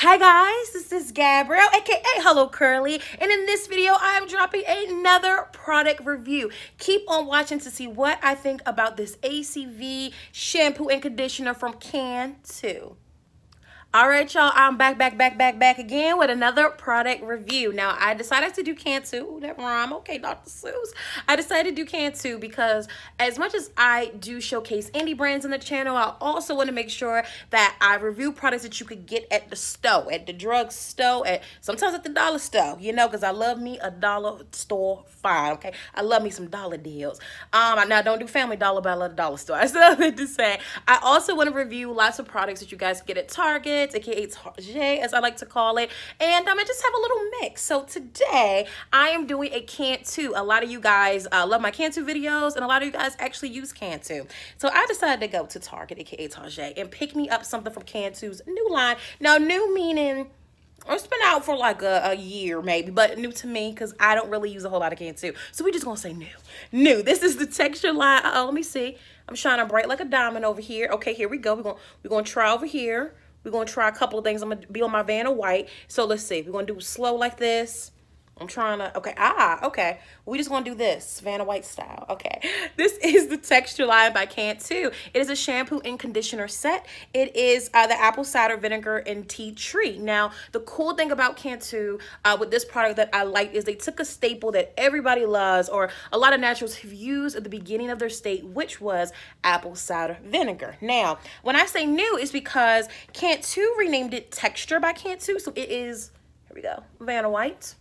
Hi guys, this is Gabrielle, aka Hello Curly, and in this video I am dropping another product review. Keep on watching to see what I think about this ACV shampoo and conditioner from Cantu. All right, y'all, I'm back, back, back, back, back again with another product review. Now, I decided to do Cantu. Ooh, that rhyme. Okay, Dr. Seuss. I decided to do Cantu because as much as I do showcase indie brands on the channel, I also want to make sure that I review products that you could get at the store, at the drug store, at sometimes at the dollar store, you know, because I love me a dollar store fine, okay? I love me some dollar deals. Um, I now don't do family dollar, but I love the dollar store. I still have to say. I also want to review lots of products that you guys get at Target, aka Target, as I like to call it. And I'm um, just have a little mix. So today, I am doing a Cantu. A lot of you guys uh, love my Cantu videos, and a lot of you guys actually use Cantu. So I decided to go to Target, aka Target, and pick me up something from Cantu's new line. Now, new meaning it's been out for like a, a year maybe but new to me because i don't really use a whole lot of Cantu so we're just gonna say new new this is the texture line uh, let me see i'm shining bright like a diamond over here okay here we go we're gonna we're gonna try over here we're going to try a couple of things. I'm going to be on my Vanna White. So let's see. We're going to do slow like this. I'm trying to, okay, ah, okay. We just gonna do this, Vanna White style. Okay, this is the Texture Line by Cantu. It is a shampoo and conditioner set. It is uh, the apple cider vinegar and tea tree. Now, the cool thing about Cantu uh, with this product that I like is they took a staple that everybody loves or a lot of naturals have used at the beginning of their state, which was apple cider vinegar. Now, when I say new, it's because Cantu renamed it Texture by Cantu. So it is, here we go, Vanna White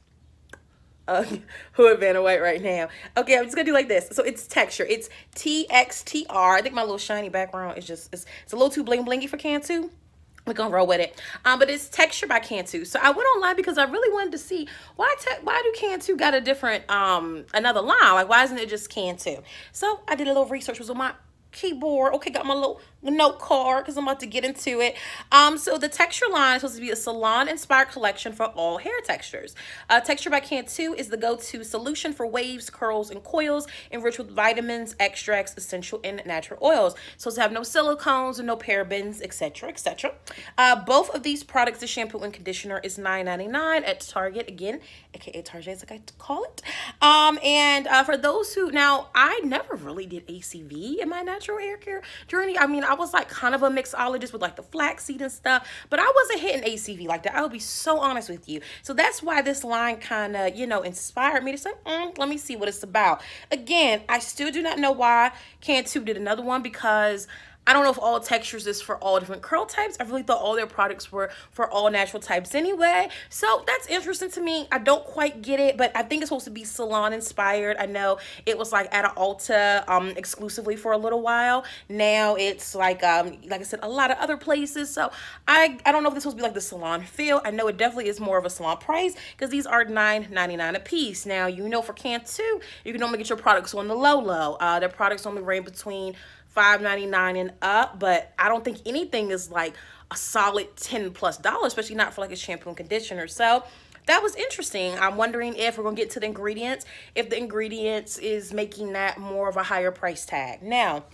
uh, Hood Vanna White right now. Okay, I'm just gonna do like this. So it's texture. It's TXTR. I think my little shiny background is just, it's, it's a little too bling blingy for Cantu. We're gonna roll with it. Um, but it's texture by Cantu. So I went online because I really wanted to see why why do Cantu got a different um another line? Like why isn't it just Cantu? So I did a little research was on my keyboard. Okay, got my little note card because I'm about to get into it. Um, so the texture line is supposed to be a salon-inspired collection for all hair textures. Uh, texture by Cantu is the go-to solution for waves, curls, and coils enriched with vitamins, extracts, essential, and natural oils. So to have no silicones and no parabens, etc., etc. Uh, both of these products, the shampoo and conditioner, is $9.99 at Target again, aka Target, I like to call it. Um, and uh, for those who now, I never really did ACV in my natural hair care journey. I mean, I was like kind of a mixologist with like the flaxseed and stuff, but I wasn't hitting ACV like that. I will be so honest with you. So that's why this line kind of, you know, inspired me to say, mm, let me see what it's about. Again, I still do not know why Cantu did another one because I don't know if all textures is for all different curl types. I really thought all their products were for all natural types anyway. So that's interesting to me. I don't quite get it, but I think it's supposed to be salon inspired. I know it was like at an Ulta um, exclusively for a little while. Now it's like, um, like I said, a lot of other places. So I, I don't know if this supposed to be like the salon feel. I know it definitely is more of a salon price because these are $9.99 a piece. Now, you know for Cantu, you can only get your products on the low low. Uh, their products only range between $5.99 and up, but I don't think anything is like a solid 10 plus dollars, especially not for like a shampoo and conditioner. So that was interesting. I'm wondering if we're gonna get to the ingredients, if the ingredients is making that more of a higher price tag. Now,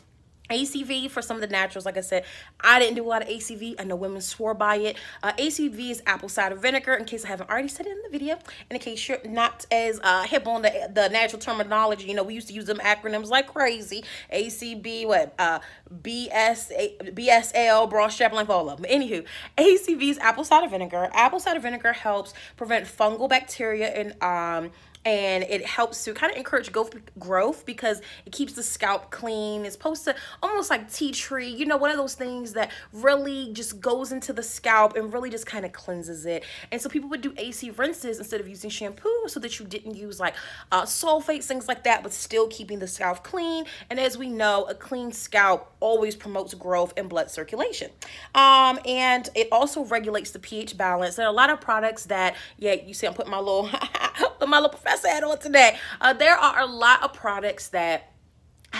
ACV for some of the naturals, like I said, I didn't do a lot of ACV. I know women swore by it. Uh, ACV is apple cider vinegar, in case I haven't already said it in the video. And in case you're not as uh, hip on the, the natural terminology, you know, we used to use them acronyms like crazy. ACB, what, uh, BS, BSL, bra strap length, all of them. Anywho, ACV is apple cider vinegar. Apple cider vinegar helps prevent fungal bacteria and um, and it helps to kind of encourage growth because it keeps the scalp clean. It's supposed to almost like tea tree, you know, one of those things that really just goes into the scalp and really just kind of cleanses it. And so people would do AC rinses instead of using shampoo so that you didn't use like uh, sulfates, things like that, but still keeping the scalp clean. And as we know, a clean scalp always promotes growth and blood circulation. Um, and it also regulates the pH balance. There are a lot of products that, yeah, you see I'm putting my little, my little professor hat on today. Uh, there are a lot of products that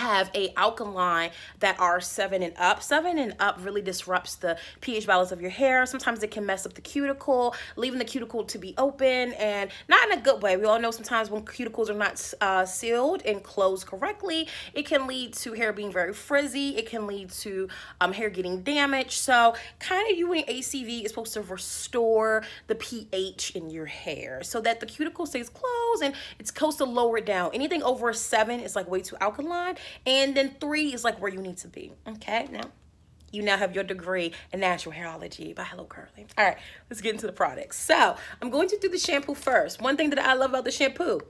have a alkaline that are seven and up. Seven and up really disrupts the pH balance of your hair. Sometimes it can mess up the cuticle, leaving the cuticle to be open and not in a good way. We all know sometimes when cuticles are not uh, sealed and closed correctly, it can lead to hair being very frizzy. It can lead to um, hair getting damaged. So kind of using ACV is supposed to restore the pH in your hair so that the cuticle stays closed and it's supposed to lower it down. Anything over seven is like way too alkaline and then three is like where you need to be. Okay, now you now have your degree in natural hairology by Hello Curly. All right, let's get into the products. So I'm going to do the shampoo first. One thing that I love about the shampoo,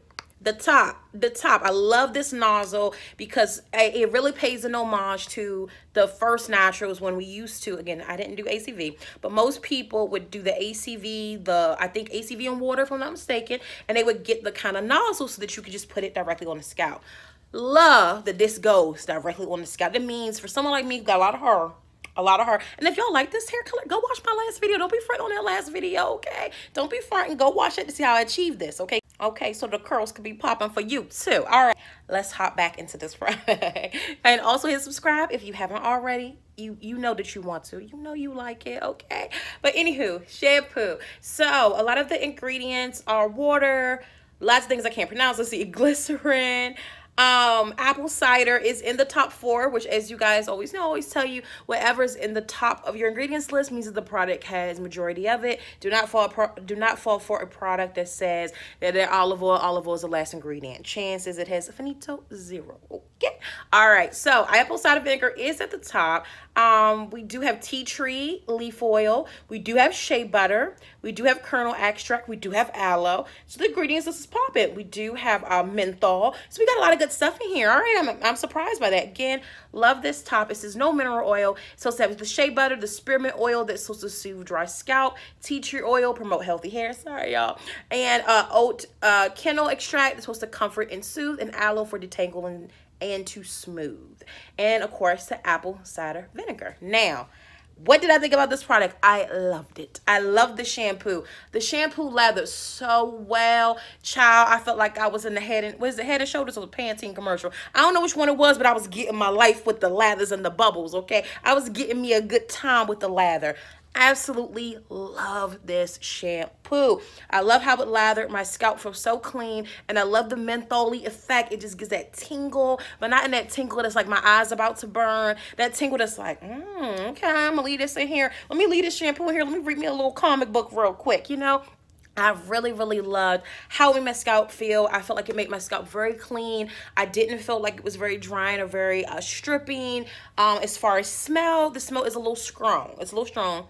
the top the top i love this nozzle because it really pays an homage to the first naturals when we used to again i didn't do acv but most people would do the acv the i think acv and water if i'm not mistaken and they would get the kind of nozzle so that you could just put it directly on the scalp love that this goes directly on the scalp. That means for someone like me got a lot of hair, a lot of hair. And if y'all like this hair color, go watch my last video. Don't be fronting on that last video, okay? Don't be fronting. Go watch it to see how I achieve this, okay? Okay, so the curls could be popping for you too. All right, let's hop back into this product. and also hit subscribe if you haven't already. You you know that you want to. You know you like it, okay? But anywho, shampoo. So a lot of the ingredients are water, lots of things I can't pronounce. Let's see, glycerin, um, apple cider is in the top four, which as you guys always know, always tell you, whatever's in the top of your ingredients list means that the product has majority of it. Do not fall do not fall for a product that says that they're olive oil, olive oil is the last ingredient. Chances it has finito zero. All right. So apple cider vinegar is at the top. Um, we do have tea tree leaf oil. We do have shea butter. We do have kernel extract. We do have aloe. So the ingredients, this is popping. We do have uh, menthol. So we got a lot of good stuff in here. All right, I'm, I'm surprised by that. Again, love this top. It says no mineral oil. So it's have the shea butter, the spearmint oil that's supposed to soothe dry scalp, tea tree oil, promote healthy hair. Sorry, y'all. And uh, oat uh, kernel extract that's supposed to comfort and soothe, and aloe for detangling and to smooth. And of course, the apple cider vinegar. Now, what did I think about this product? I loved it. I love the shampoo. The shampoo lathered so well. Child, I felt like I was in the head and was the head and shoulders of the Pantene commercial. I don't know which one it was, but I was getting my life with the lathers and the bubbles, okay? I was getting me a good time with the lather absolutely love this shampoo. I love how it lathered. My scalp feels so clean. And I love the mentholy effect. It just gives that tingle, but not in that tingle that's like my eyes about to burn. That tingle that's like, mm, okay, I'm gonna leave this in here. Let me leave this shampoo in here. Let me read me a little comic book real quick, you know? I really, really loved how it made my scalp feel. I felt like it made my scalp very clean. I didn't feel like it was very drying or very uh, stripping. Um, as far as smell, the smell is a little strong. It's a little strong.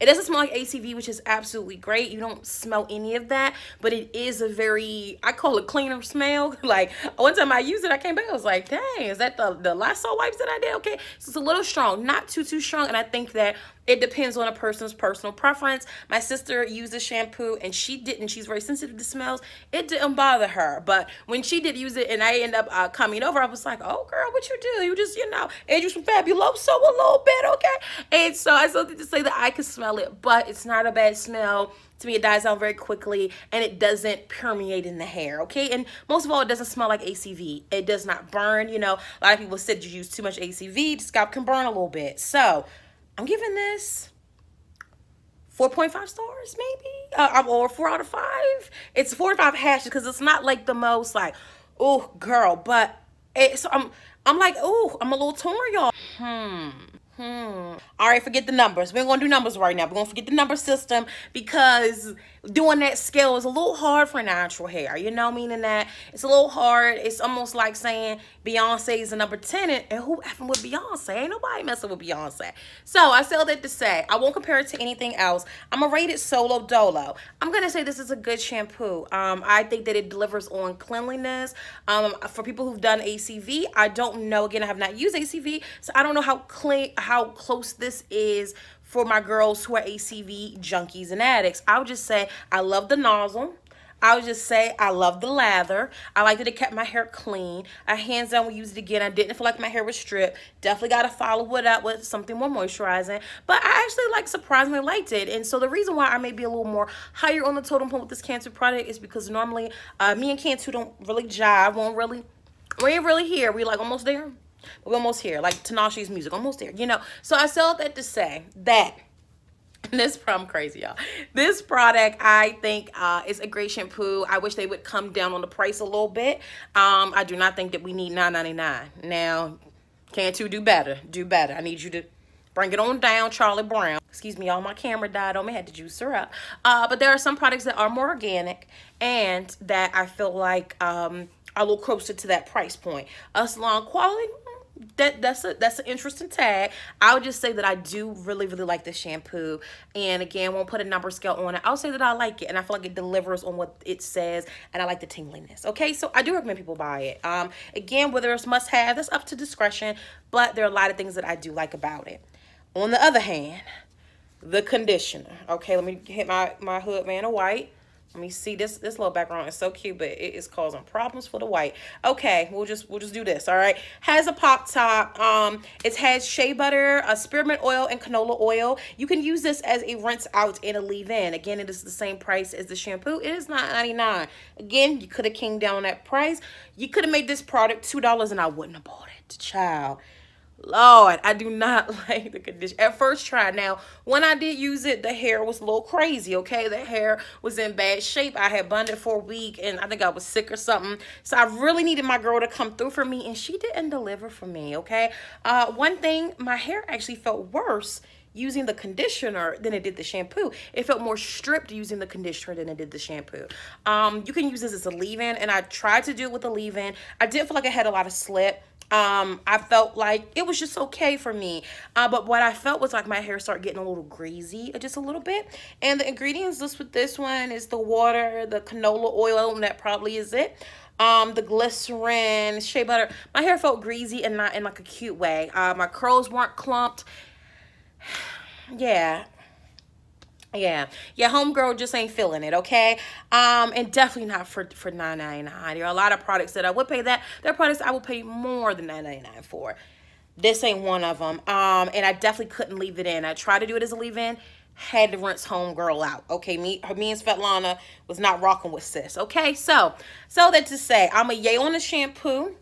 It doesn't smell like ACV, which is absolutely great. You don't smell any of that, but it is a very, I call it cleaner smell. like one time I used it, I came back, I was like, dang, is that the, the Lysol wipes that I did? Okay, so it's a little strong, not too, too strong. And I think that it depends on a person's personal preference. My sister uses shampoo and she didn't. She's very sensitive to smells. It didn't bother her. But when she did use it and I end up uh, coming over, I was like, oh, girl, what you do? You just, you know, age from Fabuloso a little bit, okay? And so I something to say that I could smell it, but it's not a bad smell. To me, it dies out very quickly and it doesn't permeate in the hair, okay? And most of all, it doesn't smell like ACV. It does not burn. You know, a lot of people said you use too much ACV, the scalp can burn a little bit. So I'm giving this 4.5 stars maybe uh, or 4 out of 5 it's 4 or 5 hashes because it's not like the most like oh girl but it's i'm i'm like oh i'm a little torn y'all hmm Hmm. All right, forget the numbers. We're going to do numbers right now. We're going to forget the number system because doing that scale is a little hard for natural hair. You know, meaning that it's a little hard. It's almost like saying Beyonce is a number 10 and, and who effing with Beyonce? Ain't nobody messing with Beyonce. So I said that to say, I won't compare it to anything else. I'm going to rate it solo dolo. I'm going to say this is a good shampoo. Um, I think that it delivers on cleanliness. Um, for people who've done ACV, I don't know. Again, I have not used ACV, so I don't know how clean, how close this is for my girls who are ACV junkies and addicts. I would just say I love the nozzle. I would just say I love the lather. I like that it kept my hair clean. I hands down will use it again. I didn't feel like my hair was stripped. Definitely got to follow it up with something more moisturizing. But I actually like surprisingly liked it. And so the reason why I may be a little more higher on the totem pole with this Cantu product is because normally uh, me and Cantu don't really jive, won't really We ain't really here. We like almost there. We're almost here. Like Tinashe's music, almost there. You know. So I sell that to say that this from crazy y'all. This product i think uh is a great shampoo. I wish they would come down on the price a little bit. Um i do not think that we need 9.99 now can't you do better? Do better. I need you to bring it on down charlie brown. Excuse me all my camera died on me. Had to juice her up. Uh but there are some products that are more organic and that i feel like um are a little closer to that price point. A salon quality that that's a that's an interesting tag. I would just say that i do really really like this shampoo. And again won't put a number scale on it. I'll say that i like it and i feel like it delivers on what it says and i like the tingliness okay? So i do recommend people buy it. Um again whether it's must have that's up to discretion but there are a lot of things that i do like about it. On the other hand the conditioner okay? Let me hit my my hood Vanna White let me see this this little background is so cute, but it is causing problems for the white. Okay, we'll just we'll just do this. All right. Has a pop top. Um, it has shea butter, a spearmint oil, and canola oil. You can use this as a rinse out and a leave in. Again, it is the same price as the shampoo. It is not ninety nine. Again, you could have came down that price. You could have made this product two dollars, and I wouldn't have bought it, child. Lord, I do not like the condition. At first try. Now, when I did use it, the hair was a little crazy, okay? The hair was in bad shape. I had bundled for a week, and I think I was sick or something. So I really needed my girl to come through for me, and she didn't deliver for me, okay? Uh, one thing, my hair actually felt worse using the conditioner than it did the shampoo. It felt more stripped using the conditioner than it did the shampoo. Um, you can use this as a leave-in, and I tried to do it with a leave-in. I did feel like I had a lot of slip um i felt like it was just okay for me. Uh, but what i felt was like my hair started getting a little greasy uh, just a little bit. And the ingredients list with this one is the water the canola oil and that probably is it. Um the glycerin shea butter. My hair felt greasy and not in like a cute way. Uh my curls weren't clumped. Yeah yeah. Your homegirl just ain't feeling it okay? Um and definitely not for for 9.99 there are a lot of products that i would pay that there are products i would pay more than 9.99 for. This ain't one of them um and i definitely couldn't leave it in. I tried to do it as a leave-in had to rinse homegirl out okay? Me her me and svetlana was not rocking with sis okay? So so that to say i'm a yay on the shampoo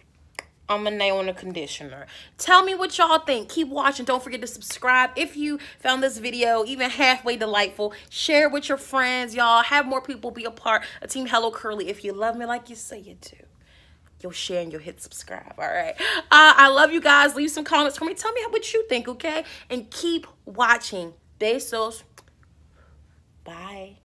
I'm a nail on the conditioner. Tell me what y'all think. Keep watching. Don't forget to subscribe. If you found this video even halfway delightful, share with your friends, y'all. Have more people be a part of Team Hello Curly. If you love me like you say you do, you'll share and you'll hit subscribe, all right? Uh, I love you guys. Leave some comments for me. Tell me what you think, okay? And keep watching. Besos. Bye.